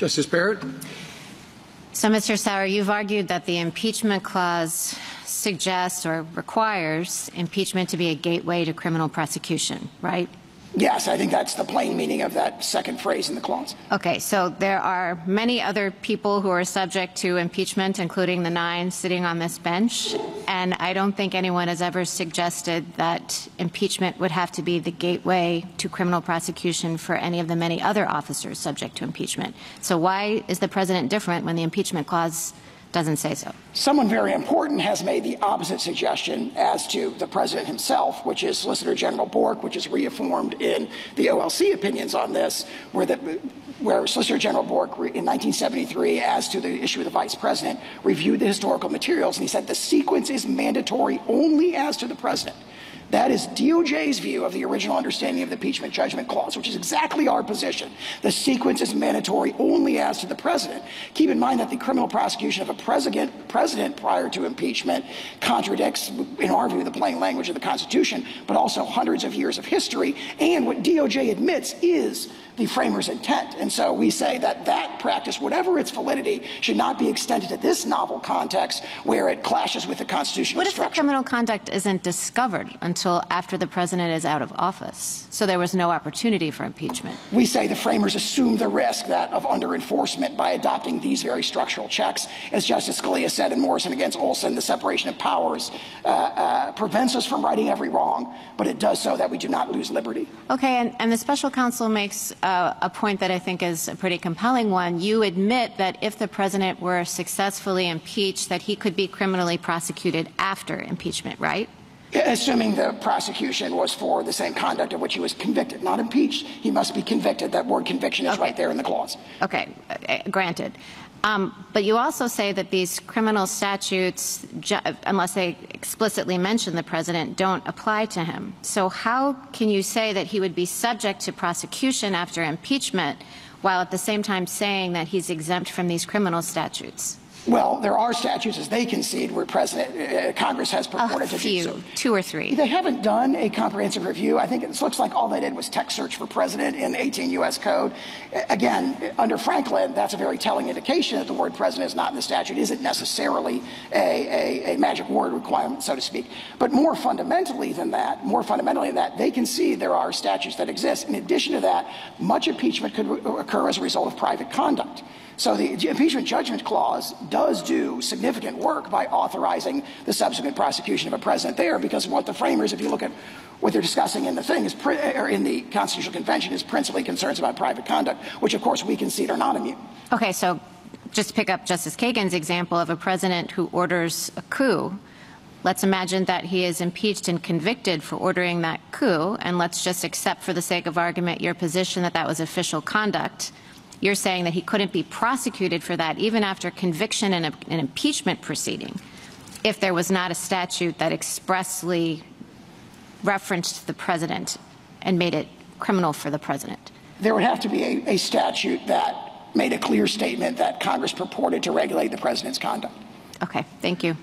Justice Barrett? So, Mr. Sauer, you've argued that the impeachment clause suggests or requires impeachment to be a gateway to criminal prosecution, right? Yes, I think that's the plain meaning of that second phrase in the clause. Okay, so there are many other people who are subject to impeachment, including the nine sitting on this bench, and I don't think anyone has ever suggested that impeachment would have to be the gateway to criminal prosecution for any of the many other officers subject to impeachment. So why is the president different when the impeachment clause doesn't say so? Someone very important has made the opposite suggestion as to the president himself, which is Solicitor General Bork, which is reaffirmed in the OLC opinions on this, where the where Solicitor General Bork in 1973, as to the issue of the vice president, reviewed the historical materials and he said the sequence is mandatory only as to the president. That is DOJ's view of the original understanding of the impeachment judgment clause, which is exactly our position. The sequence is mandatory only as to the president. Keep in mind that the criminal prosecution of a president, president prior to impeachment contradicts, in our view, the plain language of the Constitution, but also hundreds of years of history. And what DOJ admits is the framers' intent. And so we say that that practice, whatever its validity, should not be extended to this novel context where it clashes with the constitutional What if the criminal conduct isn't discovered until after the president is out of office? So there was no opportunity for impeachment. We say the framers assumed the risk that of under enforcement by adopting these very structural checks. As Justice Scalia said in Morrison against Olson, the separation of powers uh, uh, prevents us from righting every wrong, but it does so that we do not lose liberty. Okay, and, and the special counsel makes uh, a point that I think is a pretty compelling one. You admit that if the president were successfully impeached, that he could be criminally prosecuted after impeachment, right? Assuming the prosecution was for the same conduct of which he was convicted, not impeached, he must be convicted. That word conviction is right there in the clause. Okay, uh, granted. Um, but you also say that these criminal statutes, ju- unless they explicitly mention the president, don't apply to him. So how can you say that he would be subject to prosecution after impeachment while at the same time saying that he's exempt from these criminal statutes? Well, there are statutes, as they concede, where President uh, Congress has A purported to do few, so. two or three. They haven't done a comprehensive review. I think it looks like all they did was text search for president in 18 U.S. code. Again, under Franklin, that's a very telling indication that the word president is not in the statute, isn't necessarily a, a, a magic word requirement, so to speak. But more fundamentally than that, more fundamentally than that, they can see there are statutes that exist. In addition to that, much impeachment could occur as a result of private conduct. So the impeachment judgment clause does do significant work by authorizing the subsequent prosecution of a president there because what the framers, if you look at what they're discussing in the thing, is or er, in the Constitutional Convention, is principally concerns about private conduct, which of course we concede are not immune. Okay, so just to pick up Justice Kagan's example of a president who orders a coup. Let's imagine that he is impeached and convicted for ordering that coup, and let's just accept for the sake of argument your position that that was official conduct. You're saying that he couldn't be prosecuted for that even after conviction in a, an impeachment proceeding if there was not a statute that expressly referenced the president and made it criminal for the president. There would have to be a, a statute that made a clear statement that Congress purported to regulate the president's conduct. Okay, thank you.